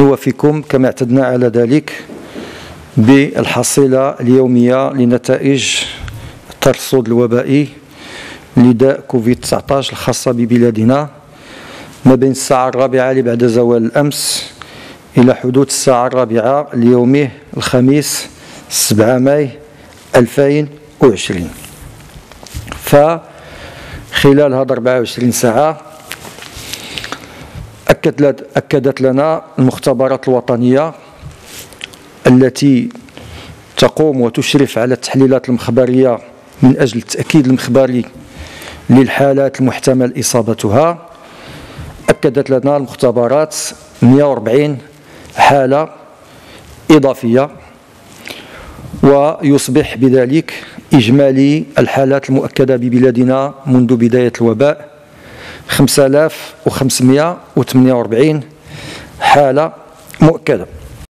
نوافيكم كما اعتدنا على ذلك بالحصيلة اليومية لنتائج الترصد الوبائي لداء كوفيد 19 الخاصة ببلادنا. ما بين الساعة الرابعة لبعد زوال الأمس إلى حدود الساعة الرابعة ليومه الخميس 7 ماي 2020 فخلال هذا 24 ساعة أكدت لنا المختبرات الوطنية التي تقوم وتشرف على التحليلات المخبرية من أجل التأكيد المخبري للحالات المحتمل إصابتها. أكدت لنا المختبرات 140 حالة إضافية ويصبح بذلك إجمالي الحالات المؤكدة ببلادنا منذ بداية الوباء. 5548 حالة مؤكدة.